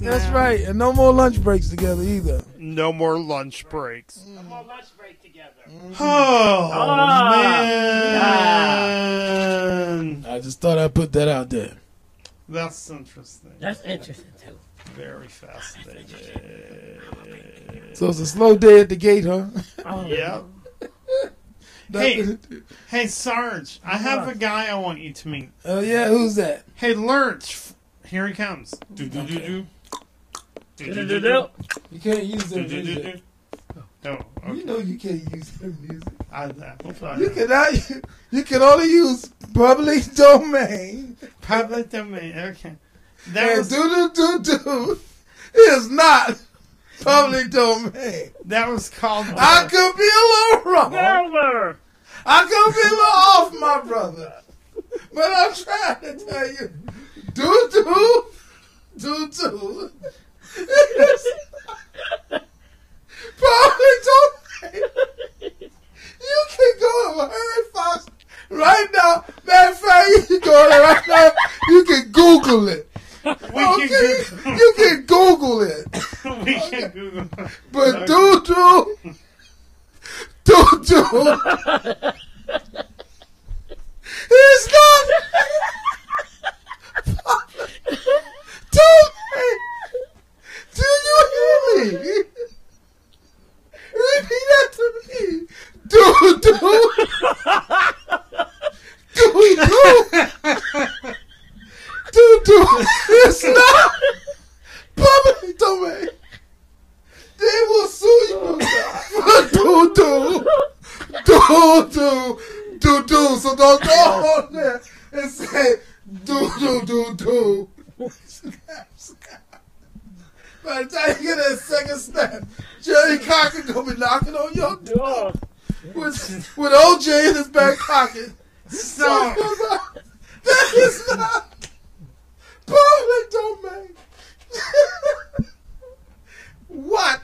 That's right, and no more lunch breaks together either. No more lunch breaks. No more lunch break together. Oh, Ah. man. I just thought I'd put that out there. That's interesting. That's interesting too. Very fascinating. So it's a slow day at the gate, huh? Oh, Yep. Nothing Hey. Hey, Sarge, I have a guy I want you to meet. Oh yeah, who's that? Hey, Lurch, here he comes. Do do do do. Do do do do. Do-do-do-do. You can't use their music. do. Oh, You know you can't use their music. I, I'm sorry. You cannot. You can only use public domain. Public domain. Okay. That And was do do do do is not public domain. that was called. I could be a little wrong. Over. I could be a little off, my brother. But I'm trying to tell you, do do do do. Is Public domain. You can go to Harry Fox right now. Matter of fact, you can go there right now. You can Google it. we Okay, can you can Google it. Google. we can Google. But do do do do. It's not. Don't. Do you hear me? Repeat that to me. Do do. Do do. Do do. It's not public domain. They will sue you for do do do do do do. So don't go on there and say do do do do. By the time you get that second step, Jerry Cocker gonna be knocking on your door with with OJ in his back pocket. Stop. that is not public domain. what?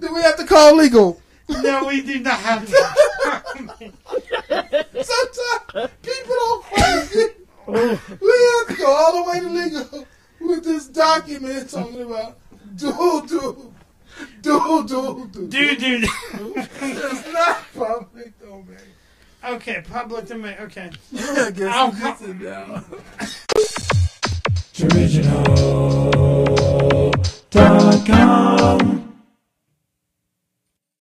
Do we have to call legal? No, we do not have to. Sometimes people don't crazy. We have to go all the way to legal with this document talking about do do do do do. Dude, dude. It's not public domain. Okay, public domain. Okay. I guess I'll we co- it now. Joriginal dot com.